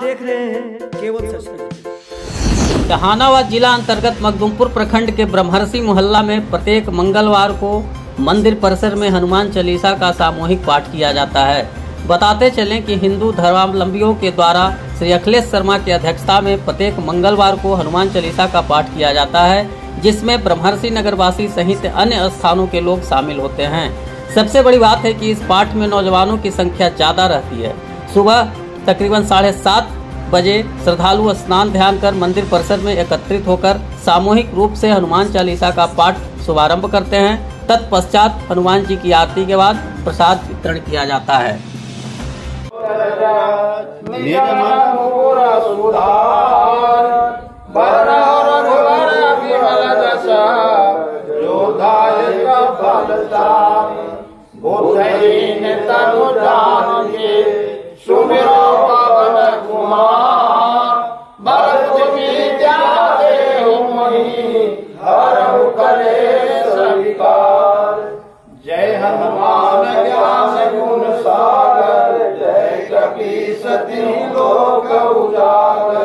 देख रहे हैं केवल सच जहानाबाद जिला अंतर्गत मखदुमपुर प्रखंड के ब्रह्मर्षि मोहल्ला में प्रत्येक मंगलवार को मंदिर परिसर में हनुमान चालीसा का सामूहिक पाठ किया जाता है। बताते चलें कि हिंदू धर्मावलंबियों के द्वारा श्री अखिलेश शर्मा की अध्यक्षता में प्रत्येक मंगलवार को हनुमान चालीसा का पाठ किया जाता है जिसमें ब्रह्मर्षि नगरवासी सहित अन्य स्थानों के लोग शामिल होते हैं। सबसे बड़ी बात है कि इस पाठ में नौजवानों की संख्या ज़्यादा रहती है। सुबह तकरीबन साढ़े सात बजे श्रद्धालु स्नान ध्यान कर मंदिर परिसर में एकत्रित होकर सामूहिक रूप से हनुमान चालीसा का पाठ शुभारंभ करते हैं। तत्पश्चात हनुमान जी की आरती के बाद प्रसाद वितरण किया जाता है। बुद्धहीन तनु जय हनुमान गुण सागर जय कपी सती लोक उजागर।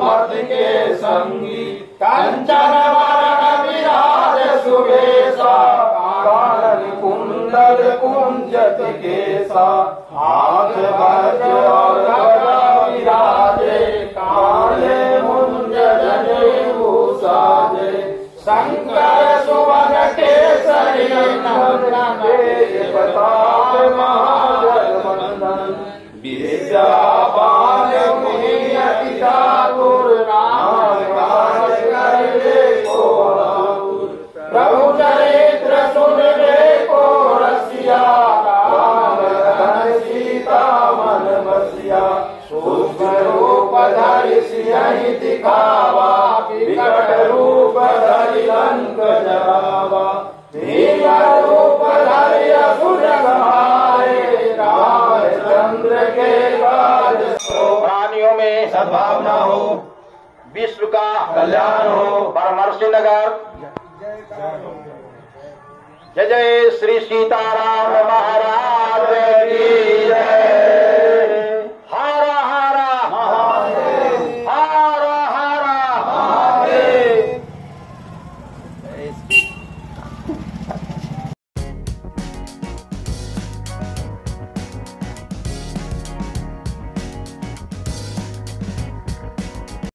सुमत के संगी। कंचन वरण विराज सुबेसा कानन कुंडल कुंजत केसा हाथ गदा विराजे काले मुंज साजे शंकर प्रताप दिखावा, विकट रूप धरि लंक जरावा भीम रूप धरि असुर के प्राणियों में सद्भावना हो, विश्व का कल्याण हो, परमर्षि नगर। जय जय श्री सीताराम। is